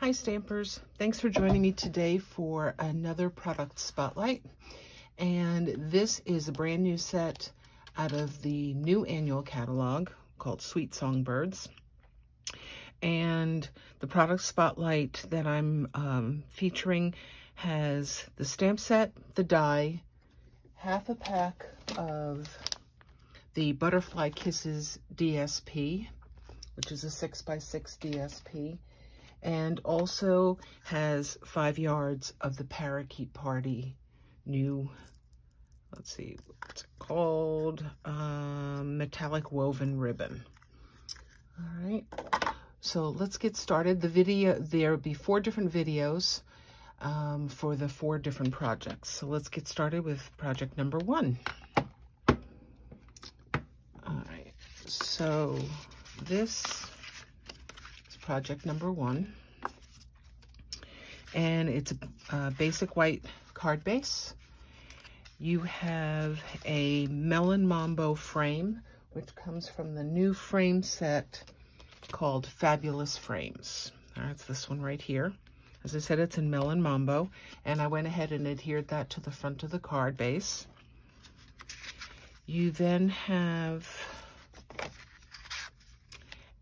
Hi Stampers, thanks for joining me today for another product spotlight. And this is a brand new set out of the new annual catalog called Sweet Songbirds. And the product spotlight that I'm um, featuring has the stamp set, the die, half a pack of the Butterfly Kisses DSP, which is a 6x6 DSP, and also has five yards of the Parakeet Party new, let's see, what's it called? Um, metallic woven ribbon. All right, so let's get started. The video, there'll be four different videos um, for the four different projects. So let's get started with project number one. All right, so this project number one. And it's a basic white card base. You have a Melon Mambo frame, which comes from the new frame set called Fabulous Frames. That's this one right here. As I said, it's in Melon Mambo, and I went ahead and adhered that to the front of the card base. You then have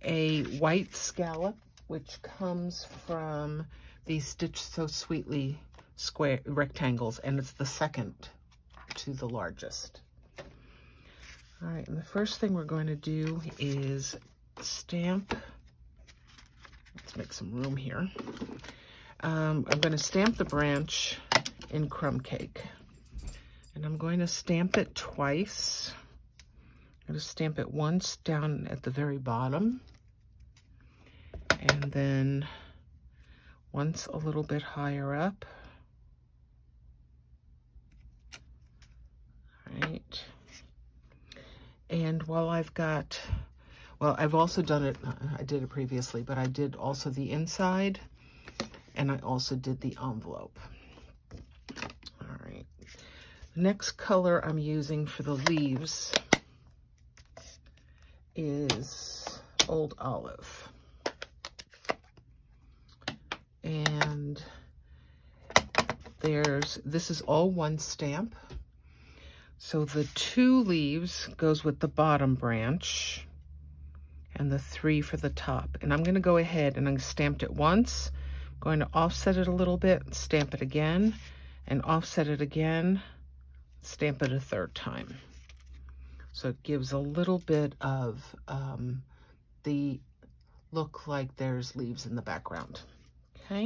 a white scallop, which comes from the Stitch So Sweetly square rectangles, and it's the second to the largest. All right, and the first thing we're going to do is stamp. Let's make some room here. Um, I'm going to stamp the branch in crumb cake. And I'm going to stamp it twice. I'm going to stamp it once down at the very bottom and then once a little bit higher up. All right. And while I've got, well, I've also done it, uh, I did it previously, but I did also the inside and I also did the envelope. All right. The next color I'm using for the leaves is Old Olive and there's, this is all one stamp. So the two leaves goes with the bottom branch and the three for the top. And I'm gonna go ahead and I'm stamped it once, I'm going to offset it a little bit, stamp it again, and offset it again, stamp it a third time. So it gives a little bit of um, the look like there's leaves in the background. Okay,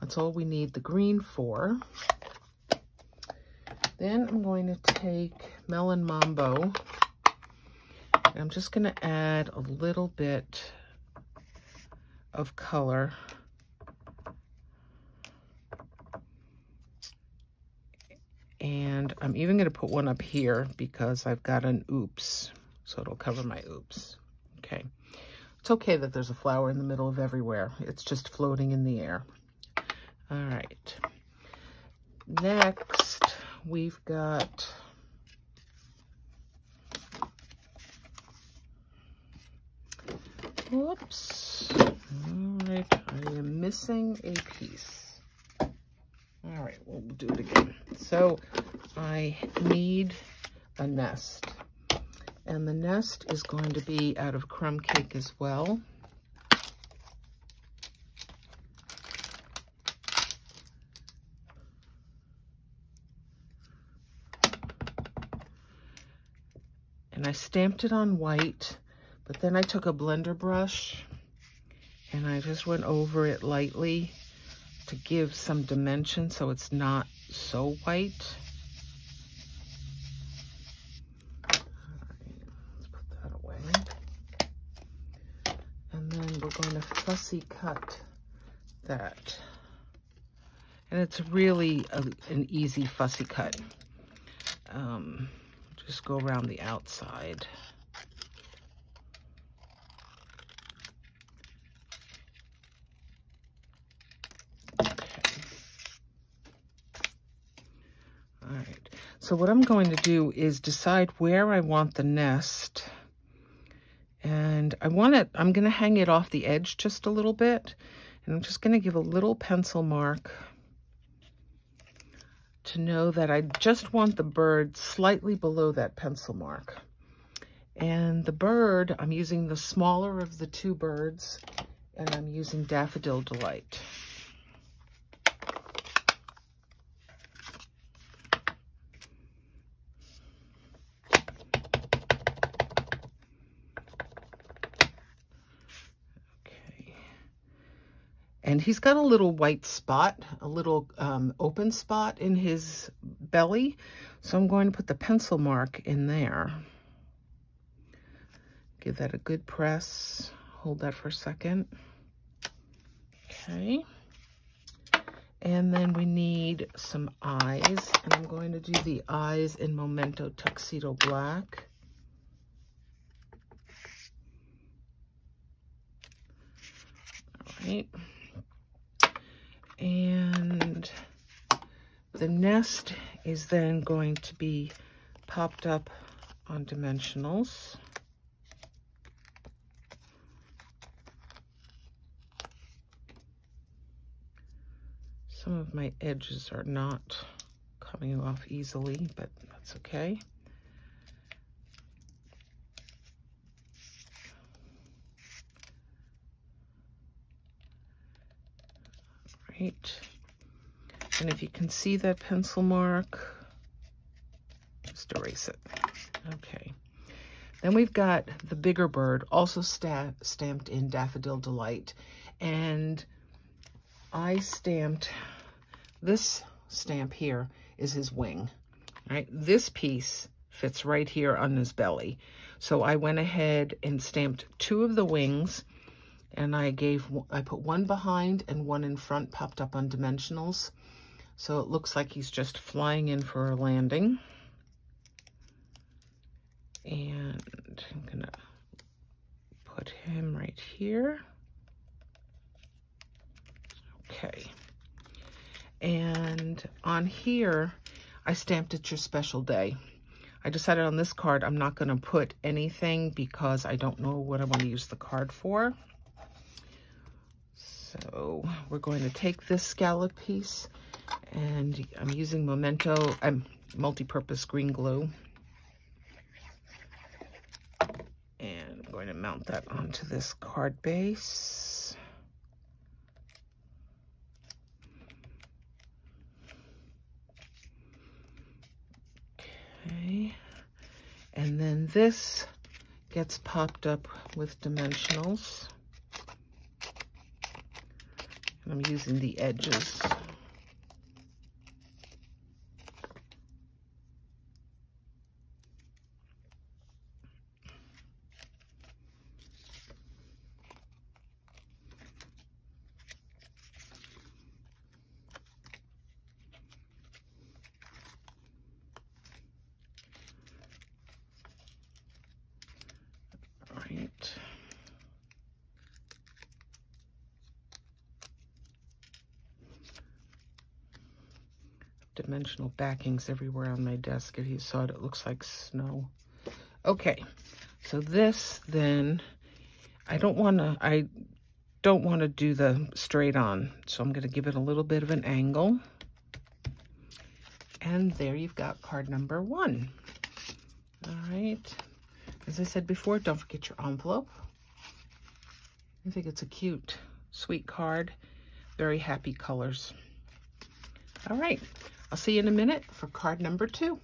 that's all we need the green for. Then I'm going to take Melon Mambo. I'm just going to add a little bit of color. And I'm even going to put one up here because I've got an oops. So it'll cover my oops. It's okay that there's a flower in the middle of everywhere. It's just floating in the air. All right. Next, we've got Whoops. All right, I am missing a piece. All right, we'll do it again. So I need a nest. And the nest is going to be out of crumb cake as well. And I stamped it on white, but then I took a blender brush and I just went over it lightly to give some dimension so it's not so white. Going to fussy cut that. And it's really a, an easy fussy cut. Um, just go around the outside. So what I'm going to do is decide where I want the nest and I want it, I'm going to hang it off the edge just a little bit. And I'm just going to give a little pencil mark to know that I just want the bird slightly below that pencil mark. And the bird, I'm using the smaller of the two birds, and I'm using Daffodil Delight. And he's got a little white spot, a little um, open spot in his belly. So I'm going to put the pencil mark in there. Give that a good press. Hold that for a second. Okay. And then we need some eyes. And I'm going to do the eyes in Memento Tuxedo Black. All right. And the nest is then going to be popped up on dimensionals. Some of my edges are not coming off easily, but that's okay. Right? And if you can see that pencil mark, just erase it. Okay. Then we've got the bigger bird, also sta stamped in Daffodil Delight. And I stamped, this stamp here is his wing, right? This piece fits right here on his belly. So I went ahead and stamped two of the wings and I gave, I put one behind and one in front popped up on dimensionals. So it looks like he's just flying in for a landing. And I'm gonna put him right here. Okay. And on here, I stamped It's Your Special Day. I decided on this card, I'm not gonna put anything because I don't know what I wanna use the card for. So we're going to take this scallop piece and I'm using Memento, I'm multi-purpose green glue. And I'm going to mount that onto this card base. Okay. And then this gets popped up with dimensionals. I'm using the edges. Dimensional backings everywhere on my desk. If you saw it, it looks like snow. Okay, so this then, I don't want to, I don't want to do the straight on. So I'm going to give it a little bit of an angle. And there you've got card number one. All right. As I said before, don't forget your envelope. I think it's a cute, sweet card. Very happy colors. All right. I'll see you in a minute for card number two.